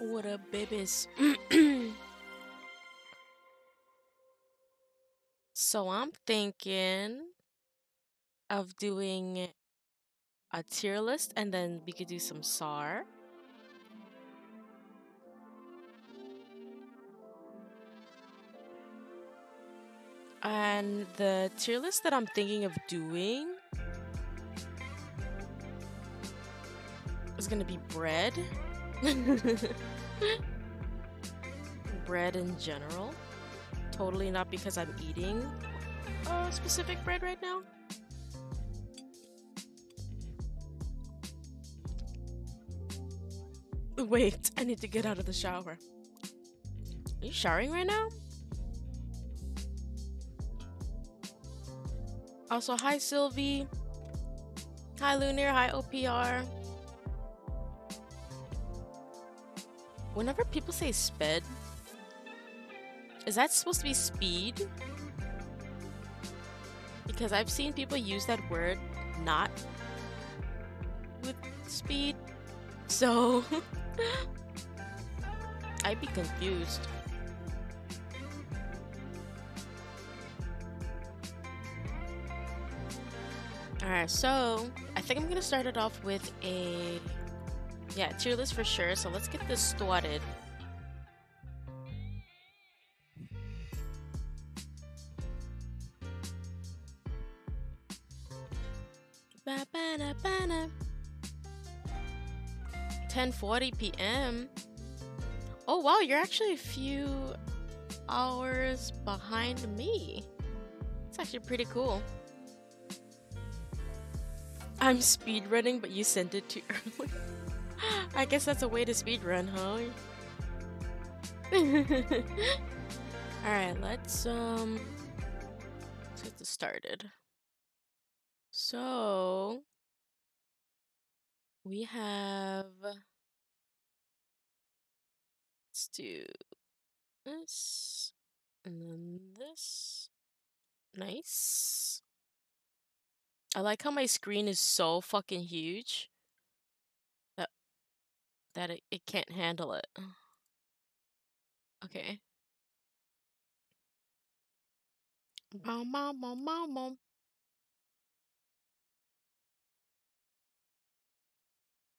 What up, babies? so I'm thinking of doing a tier list and then we could do some SAR. And the tier list that I'm thinking of doing is gonna be bread. bread in general. Totally not because I'm eating a specific bread right now. Wait, I need to get out of the shower. Are you showering right now? Also, hi Sylvie. Hi Lunar, hi OPR. Whenever people say sped, is that supposed to be speed? Because I've seen people use that word not with speed. So I'd be confused. Alright, so I think I'm gonna start it off with a yeah, tier list for sure. So let's get this started. Ba -ba -ba -da. 10:40 p.m. Oh wow, you're actually a few hours behind me. It's actually pretty cool. I'm speedrunning, but you sent it too early. I guess that's a way to speedrun, huh? Alright, let's um let's get this started. So we have let's do this and then this. Nice. I like how my screen is so fucking huge that it, it can't handle it. Okay. Bow, bow, bow, bow.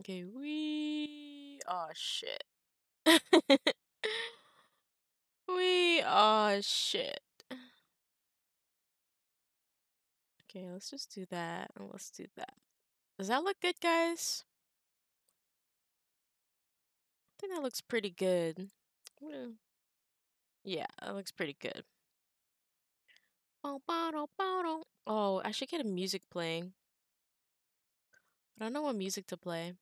Okay, we oh shit. we oh shit. Okay, let's just do that and let's do that. Does that look good, guys? Think that looks pretty good. Yeah, Yeah, that looks pretty good. Bow, bow, dow, bow, dow. Oh, I should get a music playing. I don't know what music to play.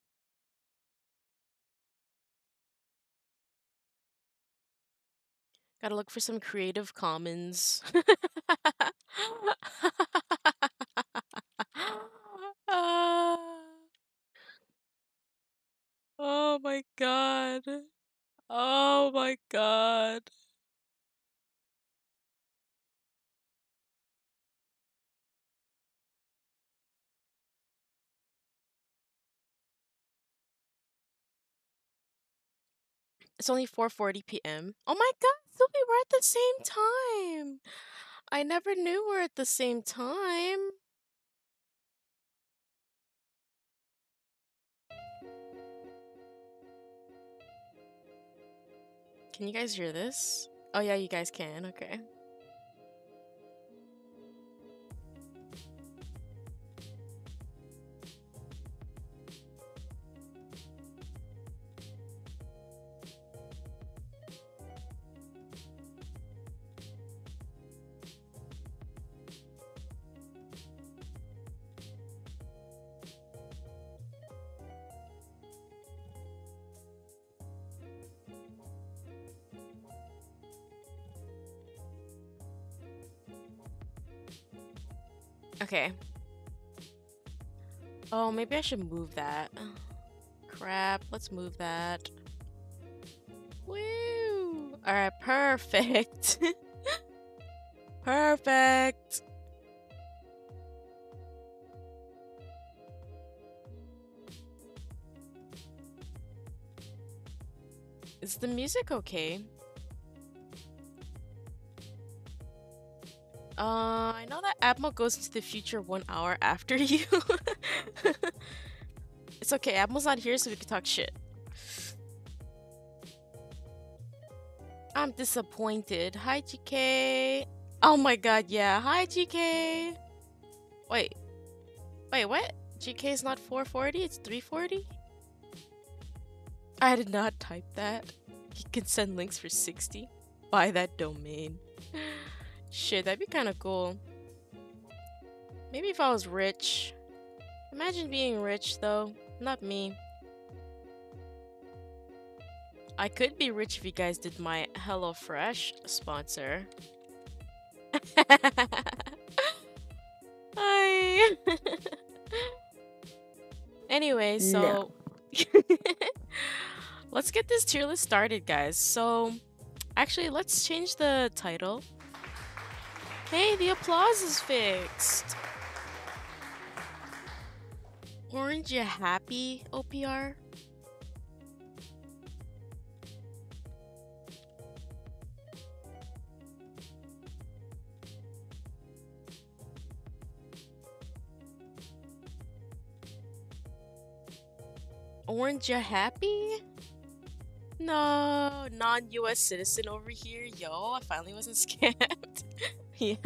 Gotta look for some Creative Commons. oh my god. Oh my god. It's only 4:40 p.m. Oh my god, so we were at the same time. I never knew we're at the same time. Can you guys hear this? Oh yeah, you guys can. Okay. Okay. Oh, maybe I should move that. Crap, let's move that. Woo! Alright, perfect. perfect. Is the music okay? Uh, I know that Atmo goes into the future one hour after you. it's okay, Atmo's not here so we can talk shit. I'm disappointed. Hi, GK. Oh my god, yeah. Hi, GK. Wait. Wait, what? GK is not 440, it's 340? I did not type that. You can send links for 60. Buy that domain. Shit, that'd be kind of cool. Maybe if I was rich. Imagine being rich, though. Not me. I could be rich if you guys did my HelloFresh sponsor. Hi. anyway, so no. let's get this tier list started, guys. So, actually, let's change the title. Hey, the applause is fixed. Orange, you happy, OPR? Orange, you happy? No, non-US citizen over here. Yo, I finally wasn't scammed. yeah,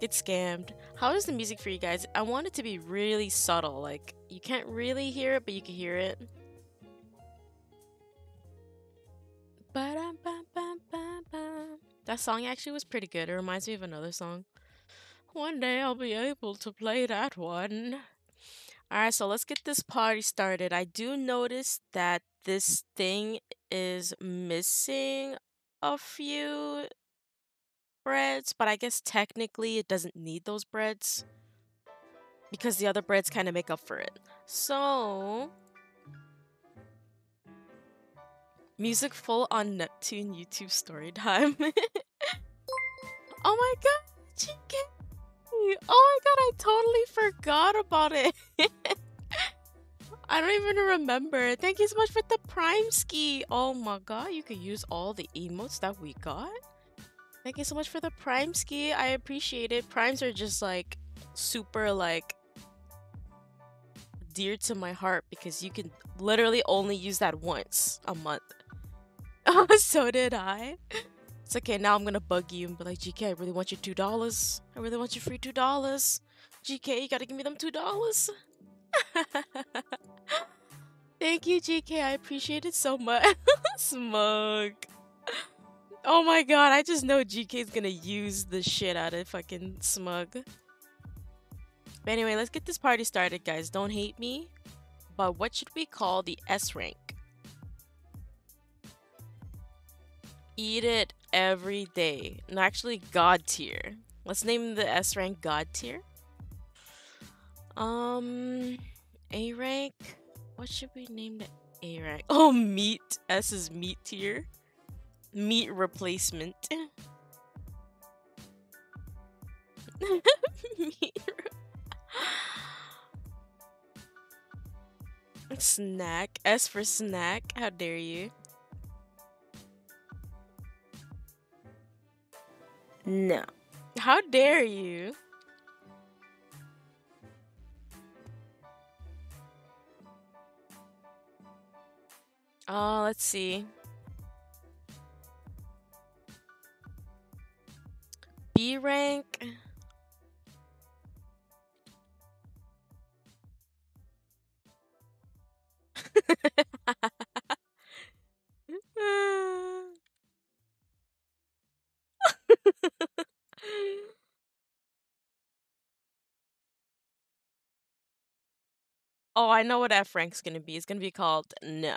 get scammed. How is the music for you guys? I want it to be really subtle. Like, you can't really hear it, but you can hear it. That song actually was pretty good. It reminds me of another song. One day I'll be able to play that one. Alright, so let's get this party started. I do notice that this thing is missing a few breads, but I guess technically it doesn't need those breads because the other breads kind of make up for it. So, music full on Neptune YouTube story time. oh my god, chicken! Oh my god, I totally forgot about it. I don't even remember. Thank you so much for the prime ski. Oh my god, you could use all the emotes that we got. Thank you so much for the prime ski. I appreciate it. Primes are just like super like dear to my heart because you can literally only use that once a month. Oh, so did I. It's okay, now I'm gonna bug you and be like, GK, I really want your $2. I really want your free $2. GK, you gotta give me them $2. Thank you, GK. I appreciate it so much. Smug. Oh my god, I just know GK is gonna use the shit out of fucking Smug. But anyway, let's get this party started, guys. Don't hate me. But what should we call the S rank? Eat it every day. No, actually, God tier. Let's name the S rank God tier. Um, A rank. What should we name the A rank? Oh, meat. S is meat tier. Meat replacement. meat. snack. S for snack. How dare you? No. How dare you? Oh, let's see. B rank. oh, I know what F rank's gonna be. It's gonna be called no.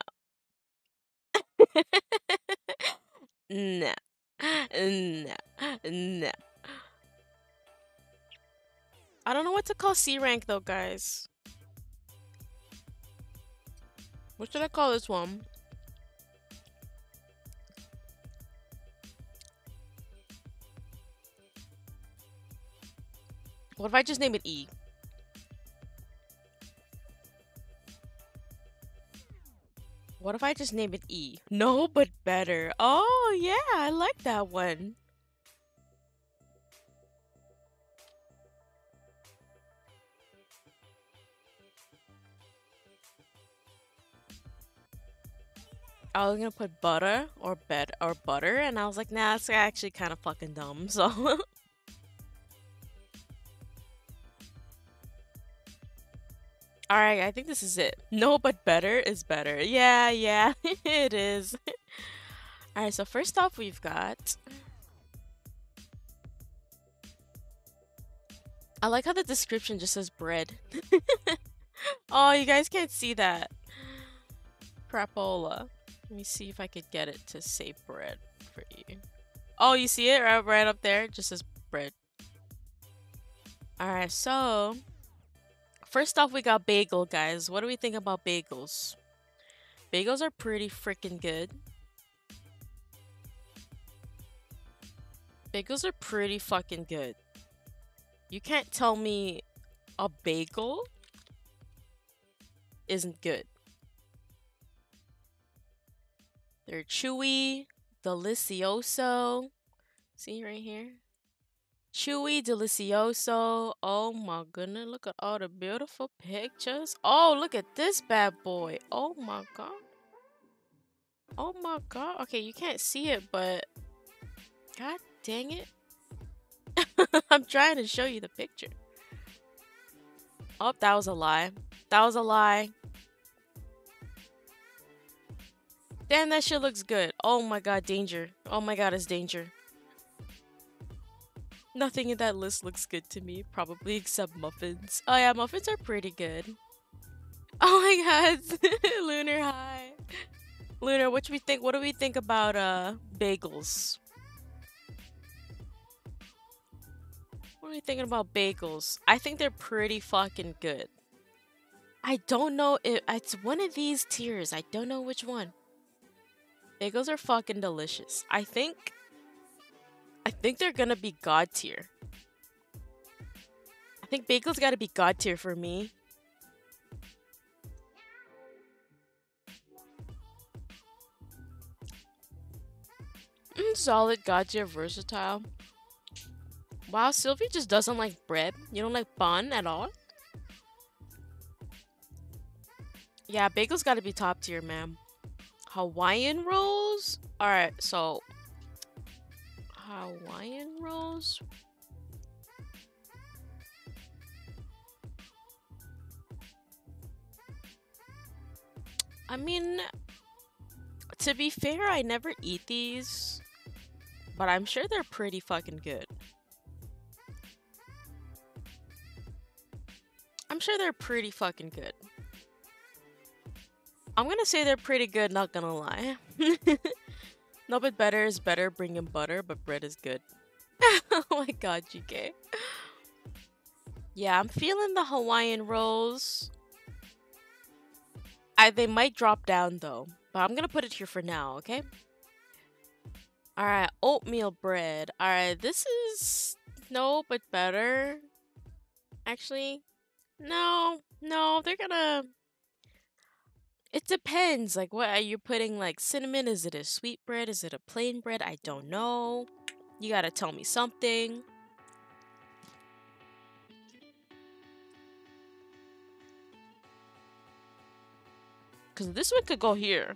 no. No. No. I don't know what to call C rank though, guys. What should I call this one? What if I just name it E? What if I just name it E? No, but better. Oh, yeah, I like that one. I was gonna put butter or bed or butter, and I was like, nah, that's actually kind of fucking dumb. So. Alright, I think this is it. No, but better is better. Yeah, yeah, it is. Alright, so first off, we've got. I like how the description just says bread. oh, you guys can't see that. Crapola. Let me see if I could get it to say bread for you. Oh, you see it right, right up there? It just says bread. Alright, so first off, we got bagel, guys. What do we think about bagels? Bagels are pretty freaking good. Bagels are pretty fucking good. You can't tell me a bagel isn't good. They're chewy, delicioso. See right here? Chewy, delicioso. Oh my goodness, look at all the beautiful pictures. Oh, look at this bad boy. Oh my god. Oh my god. Okay, you can't see it, but god dang it. I'm trying to show you the picture. Oh, that was a lie. That was a lie. Damn, that shit looks good. Oh my god, danger. Oh my god, it's danger. Nothing in that list looks good to me, probably except muffins. Oh yeah, muffins are pretty good. Oh my god, Lunar High. Lunar, what do we think? What do we think about uh bagels? What are we thinking about bagels? I think they're pretty fucking good. I don't know if it's one of these tiers. I don't know which one. Bagels are fucking delicious. I think I think they're gonna be god tier. I think bagels gotta be god tier for me. Mm, solid god tier versatile. Wow, Sylvie just doesn't like bread. You don't like bun at all? Yeah, bagels gotta be top tier, man. Hawaiian rolls? Alright, so Hawaiian rolls? I mean, to be fair, I never eat these, but I'm sure they're pretty fucking good. I'm sure they're pretty fucking good. I'm gonna say they're pretty good, not gonna lie. no, but better is better bringing butter, but bread is good. oh my god, GK. Yeah, I'm feeling the Hawaiian rolls. I They might drop down though, but I'm gonna put it here for now, okay? Alright, oatmeal bread. Alright, this is... No, but better. Actually, no, no, they're gonna... It depends. Like, what are you putting? Like, cinnamon? Is it a sweet bread? Is it a plain bread? I don't know. You gotta tell me something. Because this one could go here.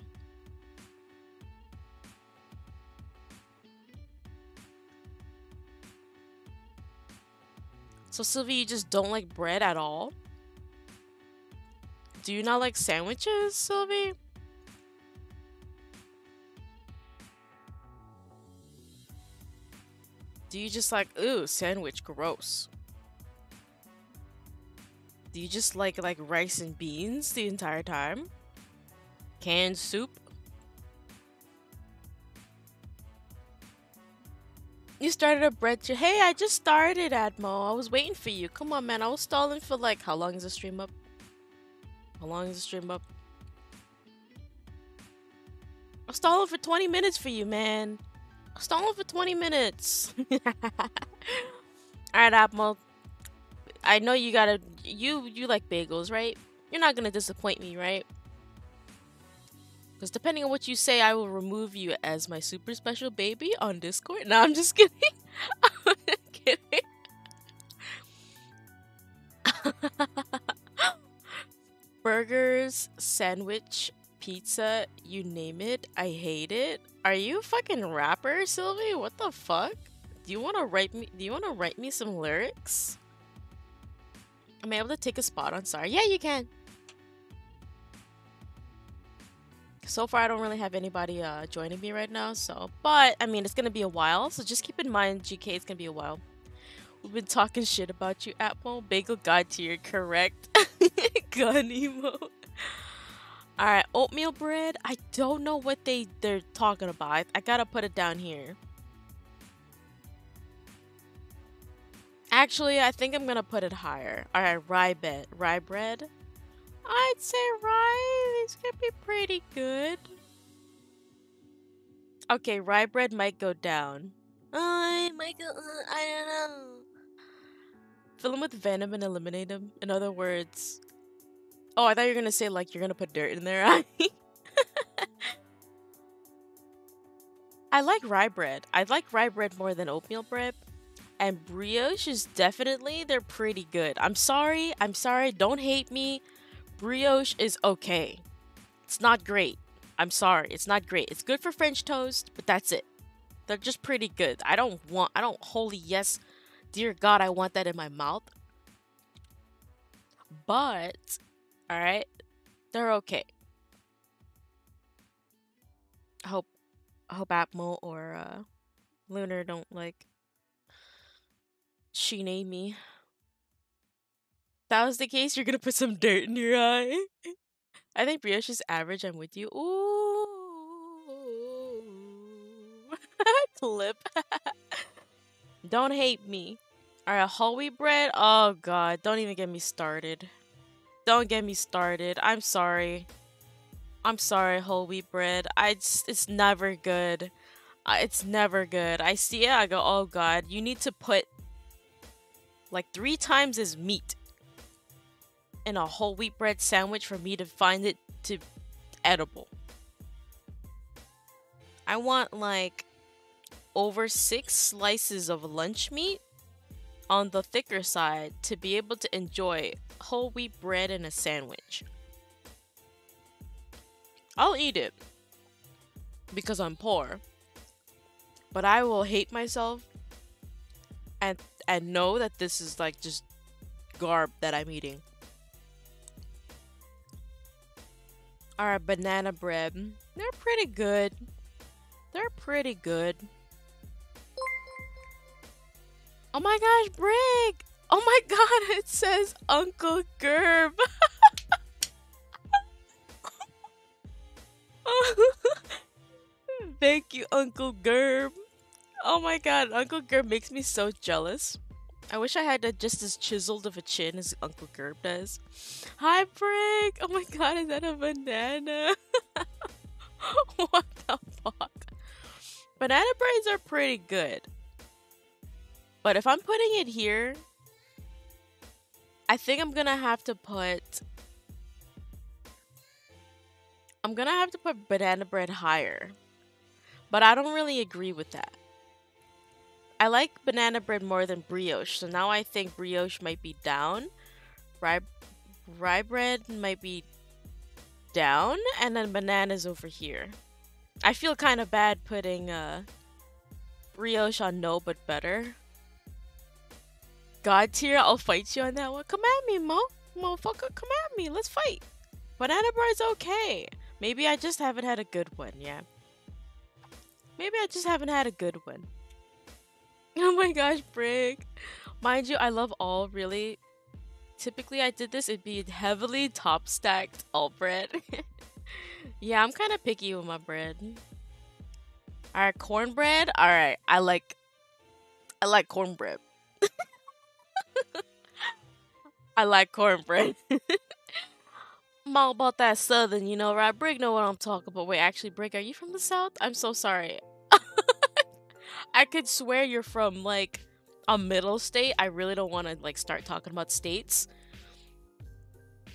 So, Sylvie, you just don't like bread at all? Do you not like sandwiches, Sylvie? Do you just like, ooh, sandwich, gross? Do you just like like rice and beans the entire time? Canned soup? You started a bread Hey, I just started, Atmo. I was waiting for you. Come on, man. I was stalling for like, how long is the stream up? How long is the stream up? I'm stalling for 20 minutes for you, man. I'm stalling for 20 minutes. Alright, Apple. I know you gotta... You you like bagels, right? You're not gonna disappoint me, right? Because depending on what you say, I will remove you as my super special baby on Discord. No, I'm just kidding. I'm kidding. Burgers, sandwich, pizza, you name it. I hate it. Are you a fucking rapper, Sylvie? What the fuck? Do you want to write me? Do you want to write me some lyrics? Am I able to take a spot on Sorry? Yeah, you can. So far, I don't really have anybody uh, joining me right now, so... But, I mean, it's gonna be a while, so just keep in mind, GK, it's gonna be a while. We've been talking shit about you, Atmo. Bagel God tier, correct. Gun emo. Alright, oatmeal bread. I don't know what they, they're talking about. I, gotta put it down here. Actually, I think I'm gonna put it higher. Alright, rye bread. Rye bread. I'd say rye is gonna be pretty good. Okay, rye bread might go down. I might go, uh, I don't know. Fill them with venom and eliminate them. In other words, oh, I thought you were gonna say like you're gonna put dirt in their eye. I like rye bread. I like rye bread more than oatmeal bread. And brioche is definitely, they're pretty good. I'm sorry. I'm sorry. Don't hate me. Brioche is okay. It's not great. I'm sorry. It's not great. It's good for French toast, but that's it. They're just pretty good. I don't want, I don't, holy yes, dear God, I want that in my mouth. But, alright, they're okay. I hope, I hope Atmo or uh, Lunar don't like she named me. If that was the case, you're gonna put some dirt in your eye. I think brioche is average. I'm with you. Ooh, clip. don't hate me. Alright, whole wheat bread. Oh god, don't even get me started. Don't get me started. I'm sorry. I'm sorry, whole wheat bread. I just, it's never good. It's never good. I see it, I go, oh god, you need to put like three times as meat in a whole wheat bread sandwich for me to find it to edible. I want like over six slices of lunch meat on the thicker side to be able to enjoy whole wheat bread in a sandwich. I'll eat it because I'm poor. But I will hate myself and and know that this is like just garb that I'm eating. Alright, banana bread. They're pretty good. They're pretty good. Oh my gosh, Brig! Oh my god, it says Uncle Gerb. Thank you, Uncle Gerb. Oh my god, Uncle Gerb makes me so jealous. I wish I had a, just as chiseled of a chin as Uncle Gerb does. Hi, Brig! Oh my god, is that a banana? what the fuck? Banana braids are pretty good. But if I'm putting it here, I think I'm gonna have to put... I'm gonna have to put banana bread higher. But I don't really agree with that. I like banana bread more than brioche, so now I think brioche might be down. Rye, rye bread might be down, and then bananas over here. I feel kind of bad putting uh, brioche on no but better. God tier, I'll fight you on that one. Come at me, mo. Motherfucker, come at me. Let's fight. Banana bread's okay. Maybe I just haven't had a good one, yeah. Maybe I just haven't had a good one. Oh my gosh, Brig. Mind you, I love all, really. Typically, I did this, it'd be heavily top stacked all bread. yeah, I'm kind of picky with my bread. Alright, cornbread. Alright, I like... I like cornbread. I like cornbread. I'm all about that southern, you know, right? Brig know what I'm talking about. Wait, actually, Brig, are you from the south? I'm so sorry. I could swear you're from like a middle state. I really don't want to like start talking about states.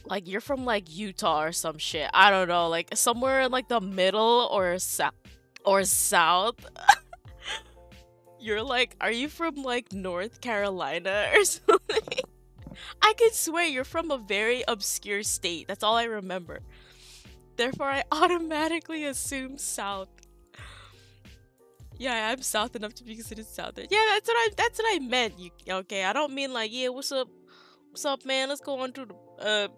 Like you're from like Utah or some shit. I don't know, like somewhere in like the middle or south or south. You're like, are you from like North Carolina or something? I could swear you're from a very obscure state. That's all I remember. Therefore, I automatically assume South. Yeah, I'm South enough to be considered Southern. Yeah, that's what I that's what I meant. You okay? I don't mean like, yeah, what's up? What's up, man? Let's go on to the uh